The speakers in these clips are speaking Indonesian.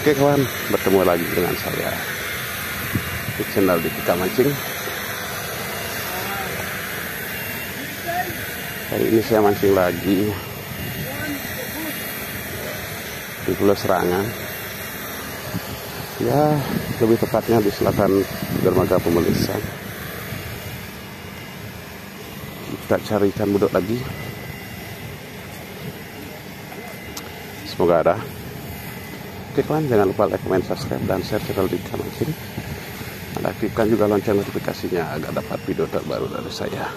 Oke kawan, bertemu lagi dengan saya di channel di kita mancing. Hari ini saya mancing lagi di Pulau Serangan. Ya, lebih tepatnya di selatan dermaga Pemelisan. Kita cari ikan budok lagi. Semoga ada. Kawan, jangan lupa like, comment, subscribe, dan share channel di channel sini. Dan aktifkan juga lonceng notifikasinya agar dapat video terbaru dari saya.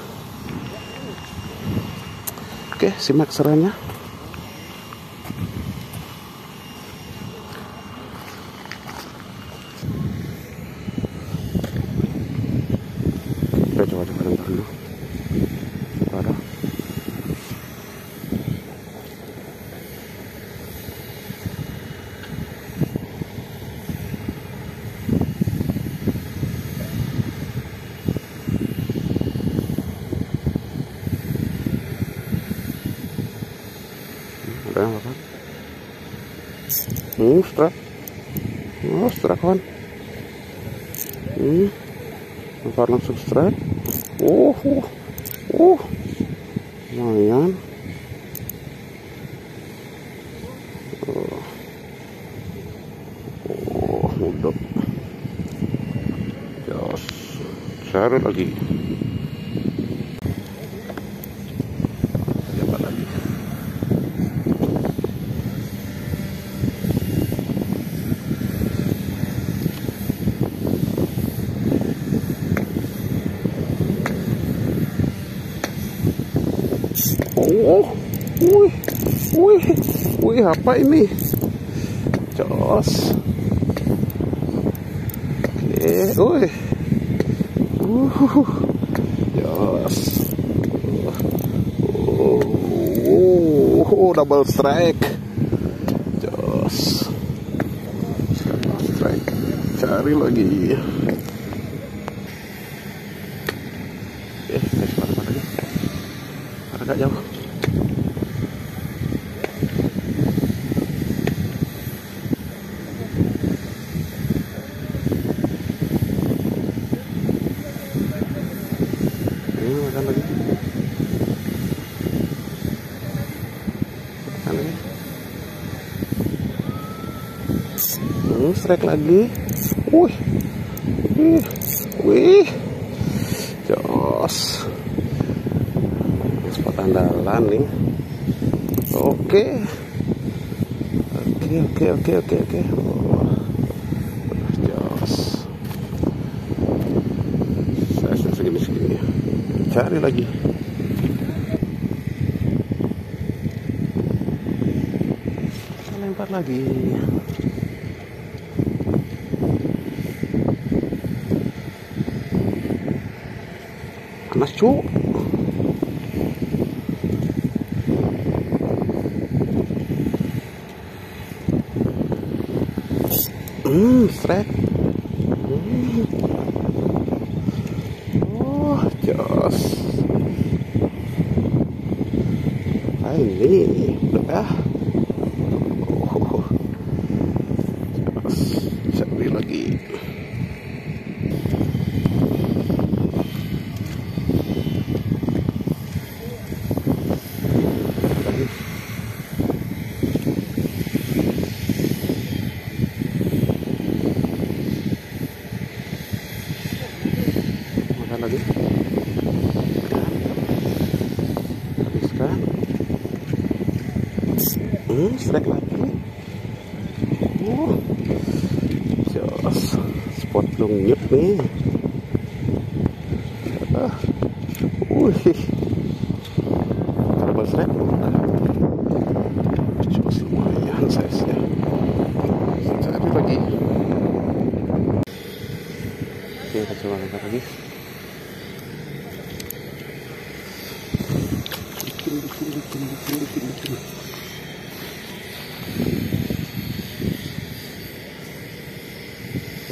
Oke, simak serannya. Kita coba coba dengar dulu. Ada. Ada yang apa? Strap. Oh, strap kan? Hmm, lempar langsung strap. Oh, oh, oh, lumayan. Oh, oh mudok. Jos, cari lagi. Dapat lagi. Oh, wih, wih, wih, apa ini? Jos. Oke, wih. Uh, oh, double strike. Jos. Double strike. Cari lagi. Oke, kita coba depan lagi. Agak jauh. Ini makan lagi. Makan lagi. Hmm, strike lagi. Wih. Wih. Wih. Jos. Spot andalan nih. Oke. Oke, oke, oke, oke, oke. Oh. Jos. Saya segini segini. Cari lagi. Saya lempar lagi. Panas cuk. Hmm, strike. Hmm. Oh, jos. Ah, ini udah. Oh, jos. Cari lagi. Lagi. makan lagi habiskan hmm strike lagi oh jos spot lungyut nih ah. wih double strike jos lumayan size nya cari lagi oke kita coba lempar lagi bikin bikin bikin bikin bikin bikin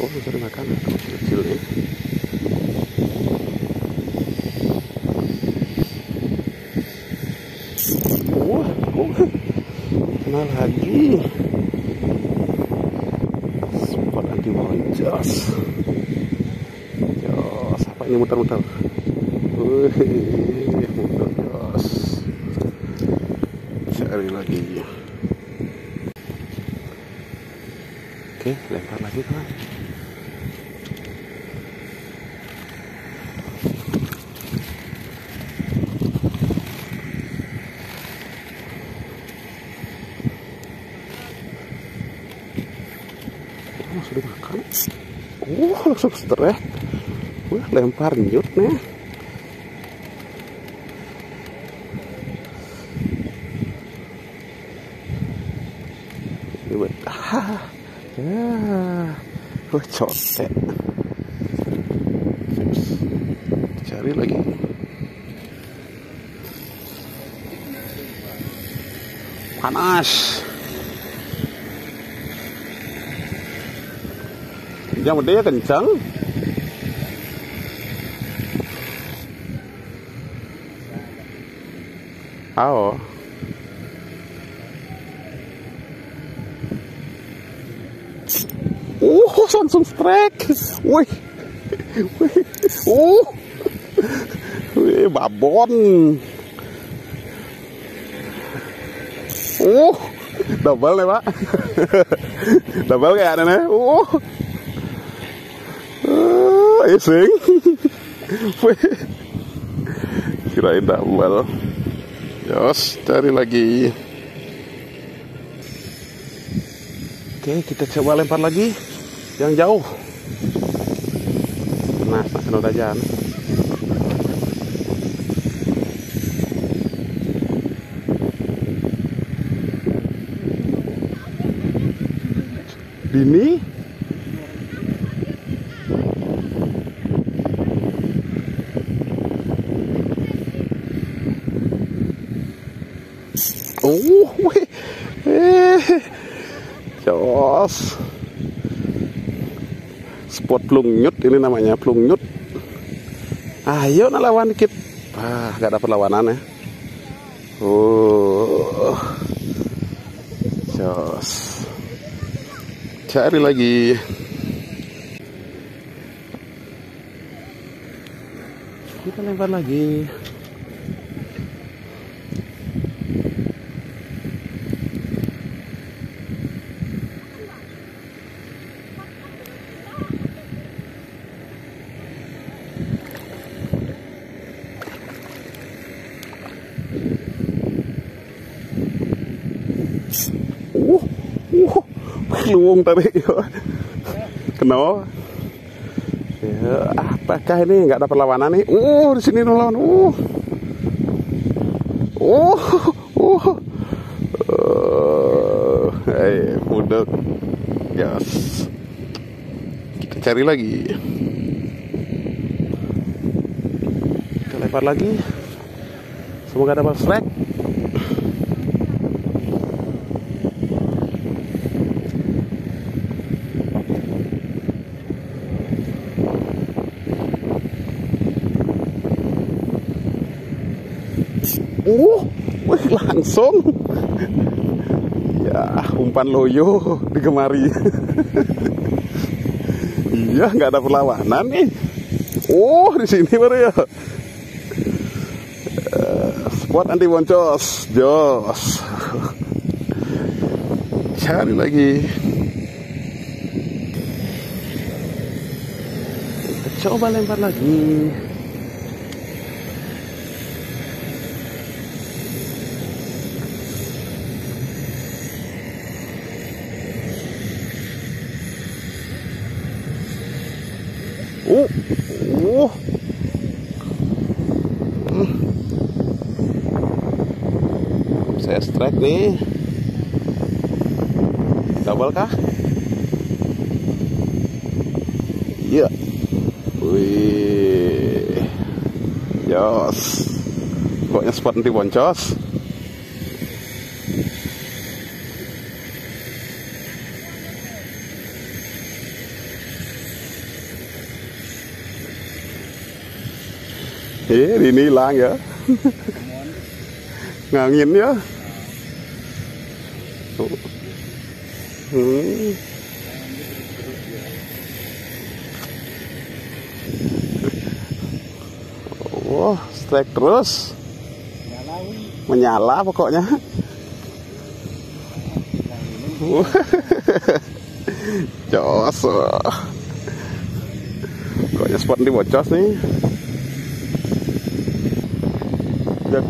oh mencari makanan kecil kecil nih wah oh, kenal lagi lagi boncos jos. Apa ini muter-muter? Wih, muter jos. Cari lagi. Oke lempar lagi kawan Oh, sudah makan. Wah, langsung strek. Wah, lempar nyut nih. Ah, ya. Wah, Cari lagi. Panas. Yang gede ya kencang. Oh. Uh, langsung strike. Wih. Wih. Uh. Wih, babon. Uh. Double nih, Pak. Double kayak ada nih. Uh. Ising. Wih. Kirain double. Yos, cari lagi. Oke, kita coba lempar lagi yang jauh. Nah, nah udah jalan. Dini Oh. Jos. Spot plungnyut ini namanya plungnyut. Ayo nak lawan dikit. Ah, gak ada perlawanan ya. Oh. Jos. Cari lagi. Kita lempar lagi. Uh, uh, luwung tadi. Kenapa? Ya, apakah ini nggak ada perlawanan nih? Uh, di sini lawan. Uh, uh, uh. Uh, eh, budak. Yes. Kita cari lagi. Kita lempar lagi. Semoga dapat strike. Uh, wih langsung. ya, umpan loyo di kemari. iya, nggak ada perlawanan nih. Oh, di sini baru ya. Uh, spot anti boncos, jos. Cari lagi. Coba lempar lagi. Uh, uh. Hmm. Saya strike nih. Double kah? Iya. Wih. Jos. Pokoknya spot nanti boncos. Ini hilang ya. Ngangin ya. Oh. Hmm. Strike terus. Menyala pokoknya. Jos. Pokoknya spot ini bocos nih. Dan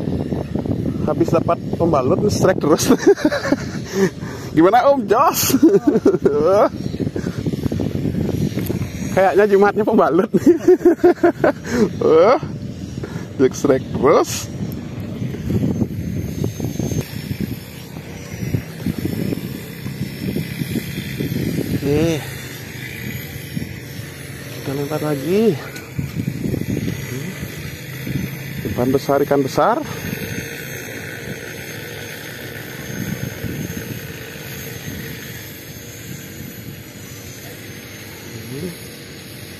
habis dapat pembalut strike terus. Gimana Om Jos? Kayaknya Jumatnya pembalut. uh, strike terus. Oke. Kita lempar lagi. Ikan besar, ikan besar.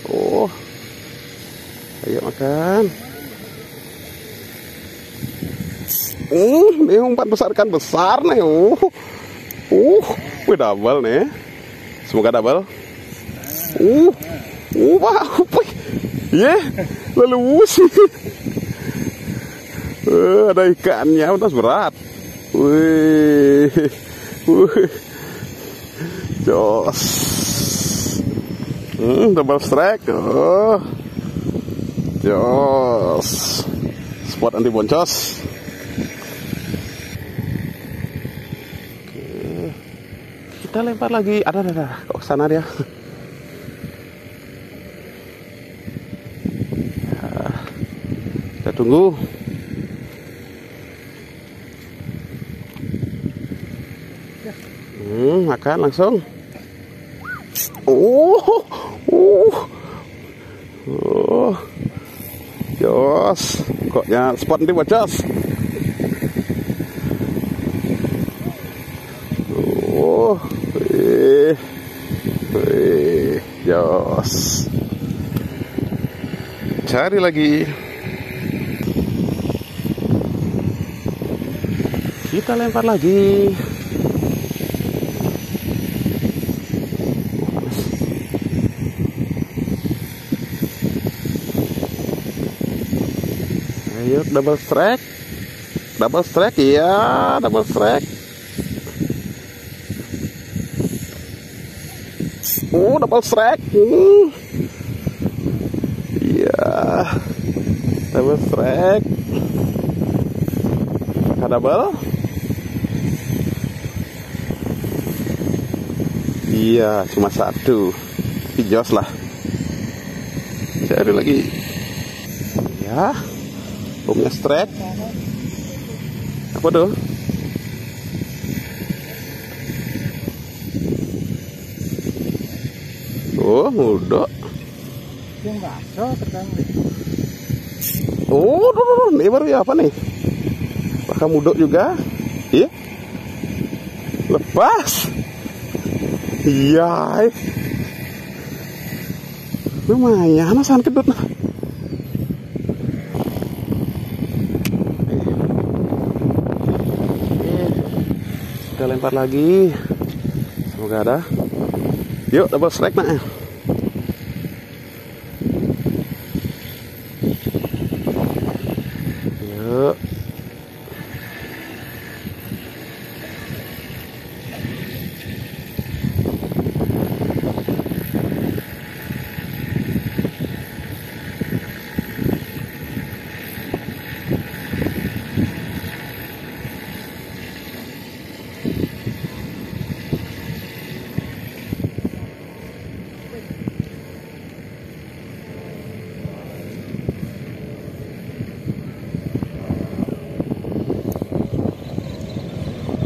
Oh. Ayo makan. Uh, ini umpan besar ikan besar nih. Uh. Uh, wih double nih. Semoga double. Uh, uh, wow, ya, yeah. lalu sih. Uh, ada ikannya, udah berat. Wih, wih, jos. Hmm, double strike. Oh, jos. Spot anti boncos. kita lempar lagi ada ada, ada. kok sana dia ya. kita tunggu hmm, makan langsung oh oh oh jos koknya spot nanti buat jos oh Wih, wih, jos. Cari lagi. Kita lempar lagi. Ayo double strike. Double strike ya, double strike. Oh, double strike. Hmm. Iya. Double strike. Double. Iya, cuma satu. Tapi jos lah. Cari lagi. Ya. Punya strike. Apa tuh? Oh, muda. Yang. Oh, duh, duh, ini baru ya apa nih? Apakah muda juga? Iya. Lepas. Iya. Eh. Lumayan, nasan kedut nah. Kita lempar lagi. Semoga ada. Yuk double strike nak.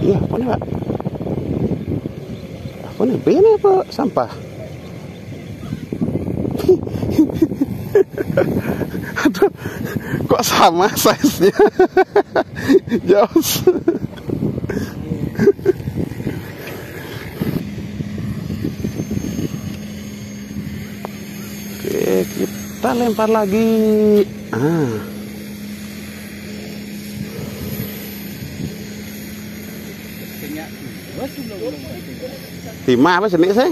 Yuk. Apa nih, Pak? Apa nih? Ini apa sampah? Aduh, kok sama size-nya? Jauh. Oke, kita lempar lagi. Ah. Timah apa sini sih?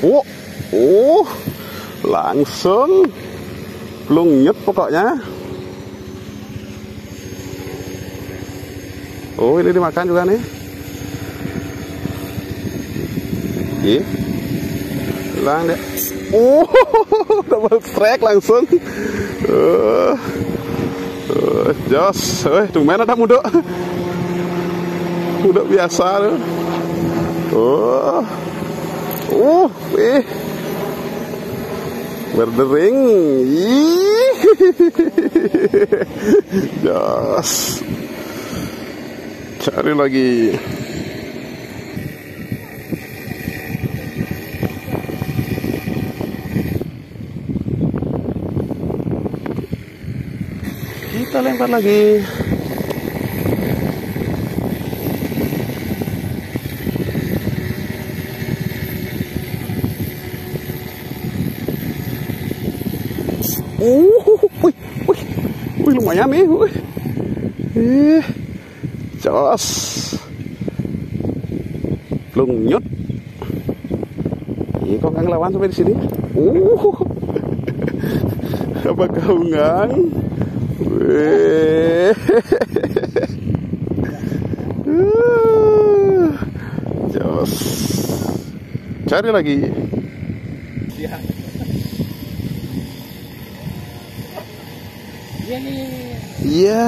Oh, oh, langsung nyet pokoknya. Oh, ini dimakan juga nih. Ih, lang deh. Oh, double strike langsung. Uh, uh, jos, eh, tumben ada mudok. Mudok biasa tuh. Oh. Uh, eh. Berdering. Ih. Jos. Cari lagi. Kita lempar lagi. Uh, wih, wih, wih lumayan nih, wih. Eh, jos. Belum nyut. Ini kok nggak ngelawan sampai di sini? Uh, apa kau ngang? Uh, jos. Cari lagi. Iya. Iya. Iya.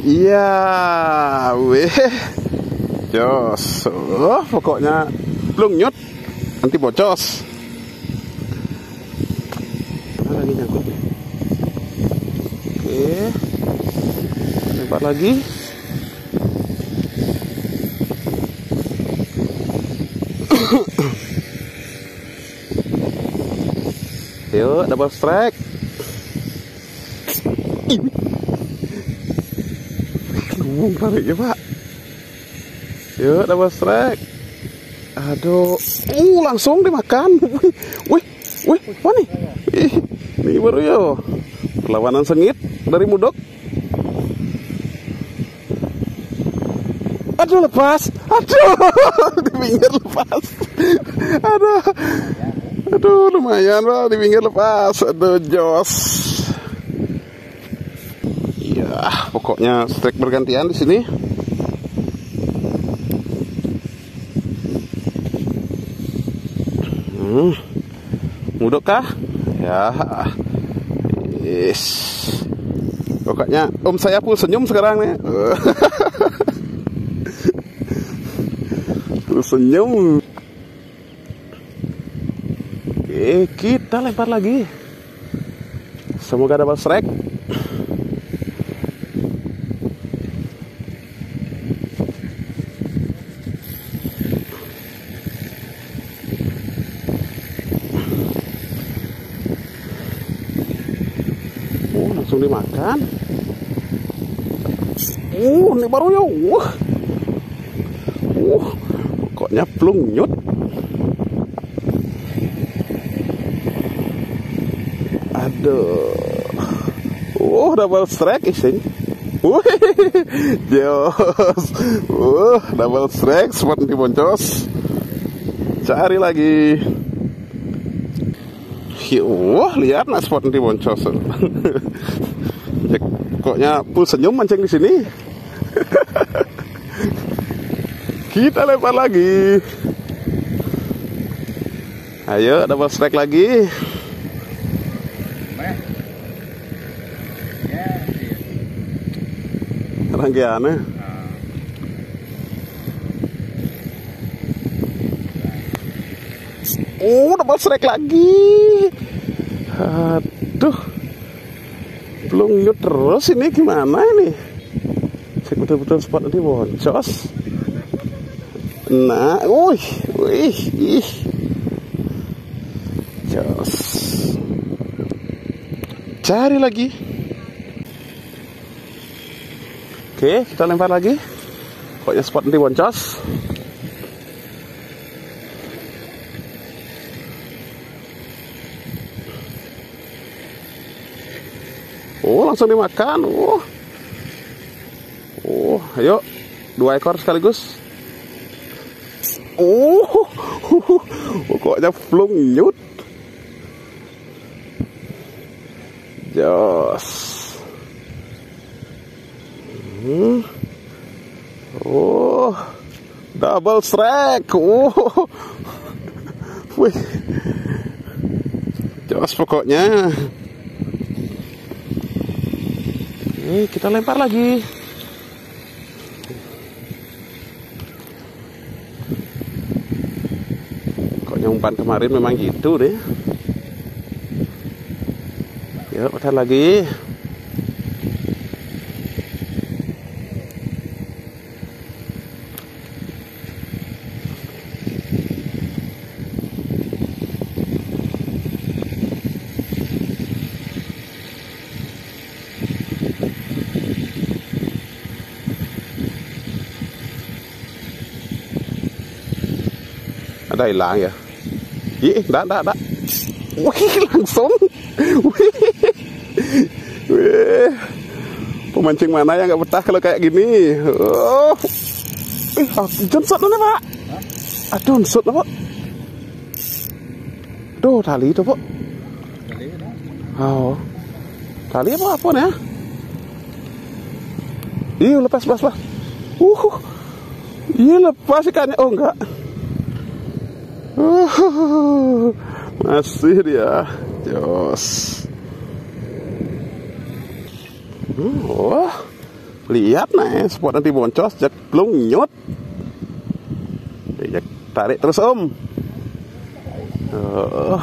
Iya, weh. Jos. Oh, pokoknya belum nyut. Nanti bocos. Mana lagi nyangkut nih? Oke. Lempar lagi. Yuk, double strike. Lumung tariknya pak? Yuk double strike. Aduh. Uh langsung dimakan. Wih Wih Mana nih? Ih, Ini baru yo Perlawanan sengit Dari mudok Aduh lepas Aduh Di pinggir lepas Aduh Aduh lumayan pak Di pinggir lepas Aduh jos Iya, pokoknya strike bergantian di sini. Hmm. Mudok kah? Ya. Yes. Pokoknya om saya pun senyum sekarang nih. Full senyum. Oke, kita lempar lagi. Semoga dapat strike. Oh, langsung dimakan. Uh, ini baru ya. Wah. Uh, pokoknya plung nyut. Aduh. Uh, double strike ising. Wih. Uh, double strike spot di boncos. Cari lagi. Wah, lihat nak spot di boncos. Koknya pun senyum mancing di sini. Kita lempar lagi. Ayo, double strike lagi. Rangkaiannya. Oh, double strike lagi. Aduh. Belum nyut terus ini gimana ini? Saya betul-betul spot nanti boncos. Nah, wih, wih, ih. Jos. Cari lagi. Oke, kita lempar lagi. Pokoknya spot nanti boncos. Oh, langsung dimakan. Oh. Oh, ayo. Dua ekor sekaligus. Oh, pokoknya flung nyut. Jos. Hmm. Oh, double strike. Oh, wih, jos pokoknya. Oke, kita lempar lagi. Kemarin memang gitu deh. Yuk, putar lagi. Ada hilang ya? Iya, enggak, enggak, enggak. Wih, langsung. Wih. Wih. Pemancing mana yang nggak betah kalau kayak gini? Oh. Ih, ah, Johnson mana, Pak? Ah, Johnson, Pak. Duh, tali itu, Pak. Ini. Oh. Tali apa apa ya? Iya, lepas, lepas, lepas. Uh. Iya, lepas ikannya. Oh, enggak. Masih dia. Jos. Wah. Lihat nih, spot nanti boncos, jak belum nyut. Jak tarik terus om. Oh.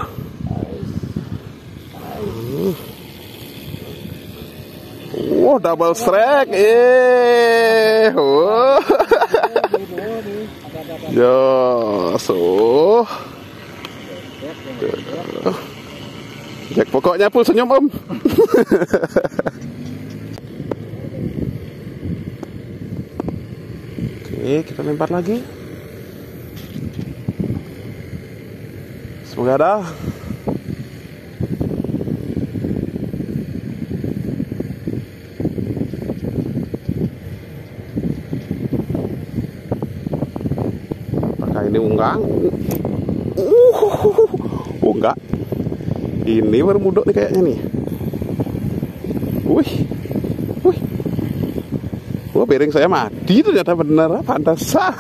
Wah, double strike. Eh. Wah. Jos. Oh. Jack pokoknya full senyum om. Oke, kita lempar lagi. Semoga ada. Apakah ini unggang? Uh, oh enggak. Ini baru mudok nih kayaknya nih. Wih, wih. Wah, piring saya mati ternyata benar. Pantasan.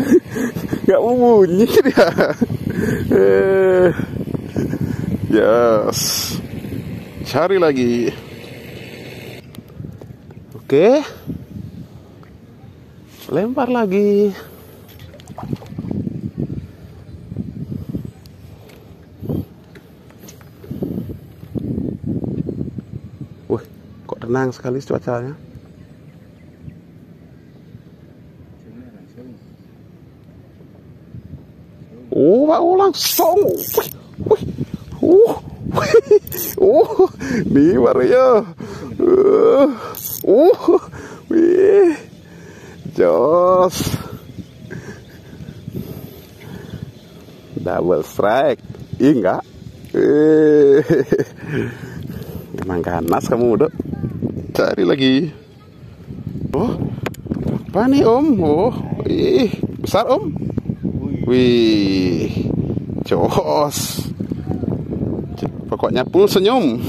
Nggak mau bunyi dia. Eh, yes. Cari lagi. Oke. Lempar lagi. Tenang sekali cuacanya. Sini langsung. Oh, oh langsung. Wih, wih. Uh, wih. Oh, nih baru ya. Uh, uh, wih. Jos. Double strike. Ih, enggak. Eh. Emang ganas kamu, Dok. Cari lagi. Oh, apa nih, Om? Oh, ih, besar, Om. Wih, jos. Pokoknya full senyum.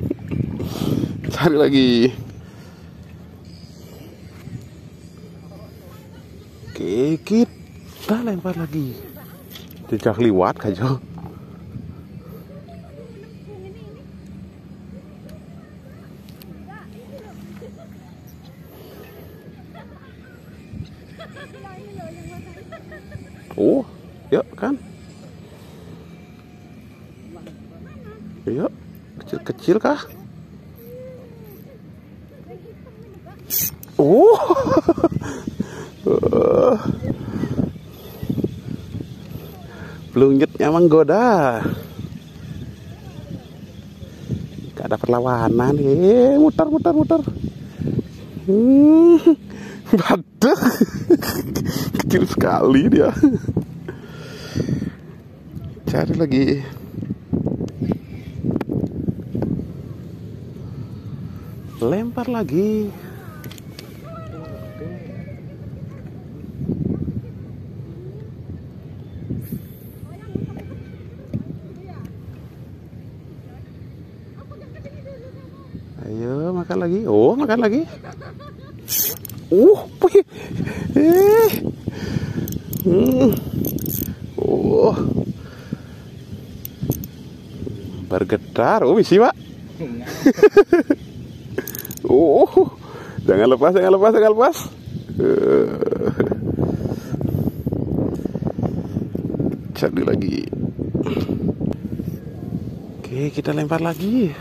Cari lagi. Oke, kita lempar lagi. Jejak liwat kajo. Oh, yuk kan? Yuk, kecil-kecil kah? Oh, Pelunjutnya menggoda. Gak ada perlawanan nih, muter, muter, muter. Hmm, badek. Kecil sekali dia. Cari lagi. lempar lagi. Ayo makan lagi. Oh makan lagi. Uh eh. Hmm. oh. Bergetar. Oh bisa pak. Oh. Jangan lepas, jangan lepas, jangan lepas. Eh. Cari lagi. Oke, kita lempar lagi.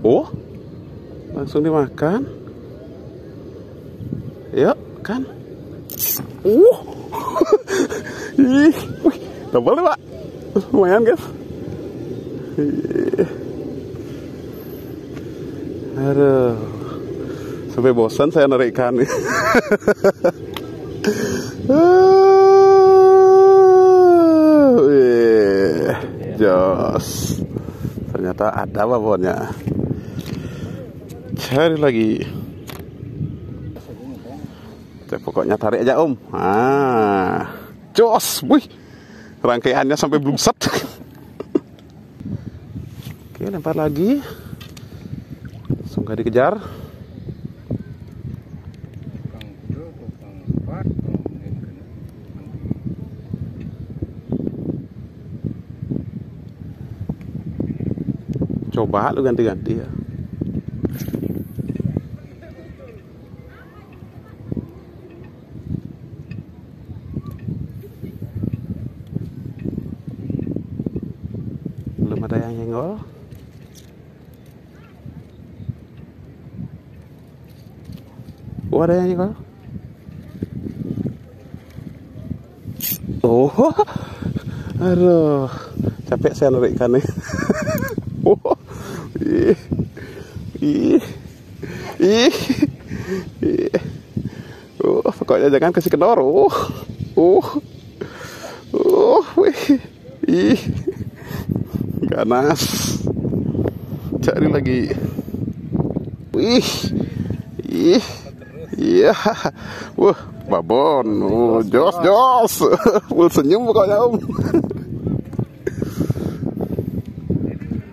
Oh, langsung dimakan. Yuk, kan? Uh, ih, double nih pak, lumayan guys. Aduh, sampai bosan saya narik ikan nih. Ah, wih, jos. Ternyata ada babonnya. Cari lagi. Ya, pokoknya tarik aja om. Ah, jos, wih, rangkaiannya sampai blumset. Oke, lempar lagi. Gak dikejar. Coba lu ganti-ganti ya. Belum ada yang nyenggol. Ada yang nyenggol. Oh, aduh, capek saya narik ikannya. oh, ih, ih, ih, ih. Oh, pokoknya jangan kasih kendor. Oh, oh, oh, wih, ih, ganas. Cari lagi. Wih, ih, iya, wah, babon, oh, jos, jos, Mau senyum pokoknya om.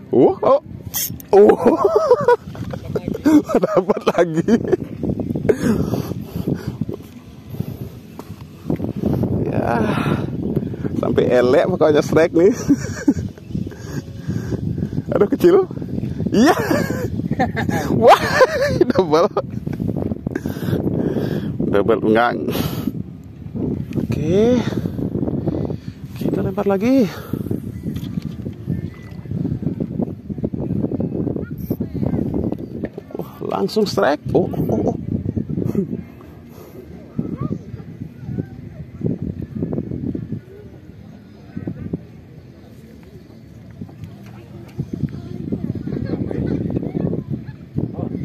Oh, oh, oh, dapat lagi. Ya, sampai elek pokoknya strike nih. Aduh kecil. Iya. Wah, double. Double enggak. Oke. Kita lempar lagi. Wah, langsung strike. Oh, oh, oh, oh.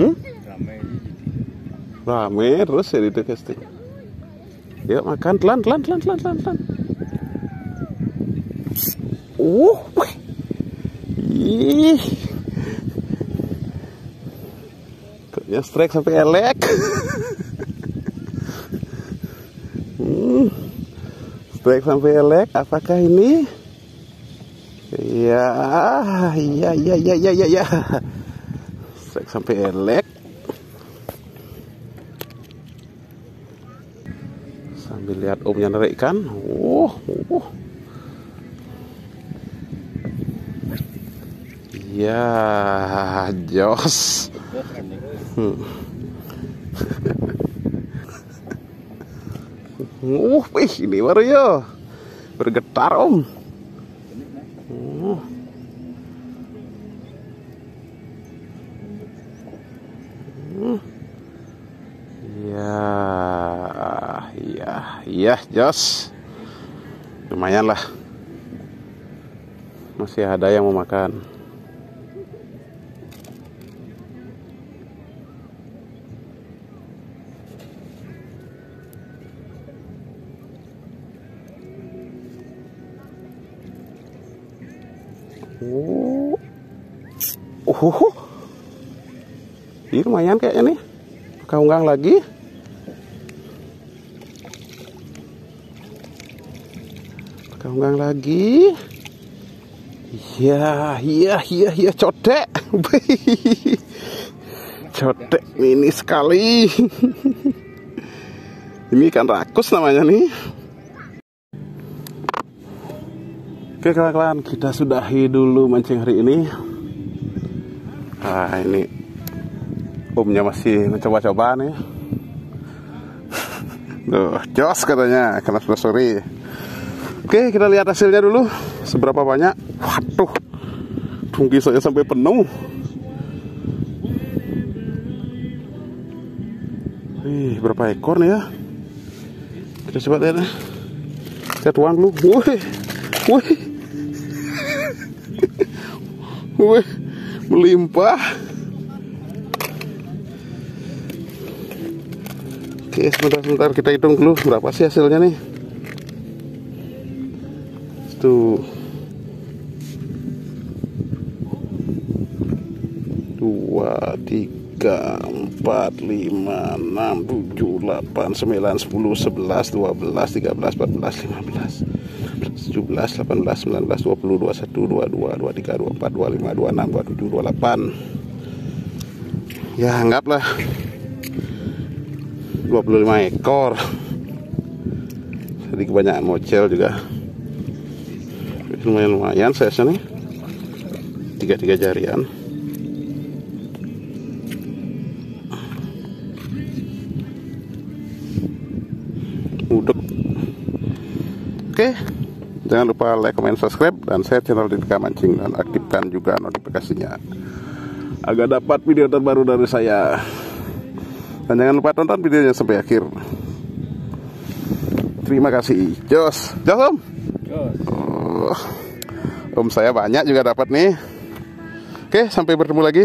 Hmm? Ramai di sini. Rame terus ya itu casting. Yuk makan telan telan telan telan telan telan. Uh. Ih. Kayaknya strike sampai elek. hmm. Strike sampai elek. Apakah ini? Ya, iya, iya, iya, iya, iya, iya. Strike sampai elek. Omnya narik ikan. Oh, oh. Ya, jos. Hmm. Uh, ini baru ya. Bergetar om. Jos. Lumayan lah. Masih ada yang mau makan. Oh. Oh, ini lumayan kayaknya nih. Kaunggang lagi. Kaunggang lagi. Iya, iya, iya, iya, codek. codek mini sekali. Ini ikan rakus namanya nih. Oke kawan-kawan, kita sudahi dulu mancing hari ini. Nah ini Omnya masih mencoba-coba nih. Tuh, jos katanya, karena sudah sore. Oke, kita lihat hasilnya dulu. Seberapa banyak? Waduh, tunggi saya sampai penuh. Wih, berapa ekor nih ya? Kita coba lihat ya. Kita tuang dulu. Wih, wih, wih, melimpah. Oke, sebentar-sebentar kita hitung dulu berapa sih hasilnya nih. Tuh. Dua, tiga, empat, lima, enam, tujuh, delapan, sembilan, sepuluh, sebelas, dua belas, tiga belas, empat belas, lima belas, tujuh belas, delapan belas, sembilan belas, dua puluh, dua satu, dua dua, dua tiga, dua empat, dua lima, dua enam, dua tujuh, dua delapan. Ya anggaplah 25 ekor jadi kebanyakan mocel juga lumayan lumayan saya nih tiga tiga jarian uduk oke jangan lupa like comment subscribe dan share channel Dika Mancing dan aktifkan juga notifikasinya agar dapat video terbaru dari saya dan jangan lupa tonton videonya sampai akhir. Terima kasih. Jos. Jos. Jos. Om saya banyak juga dapat nih. Oke, sampai bertemu lagi.